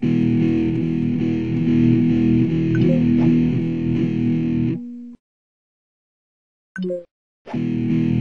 Thank you.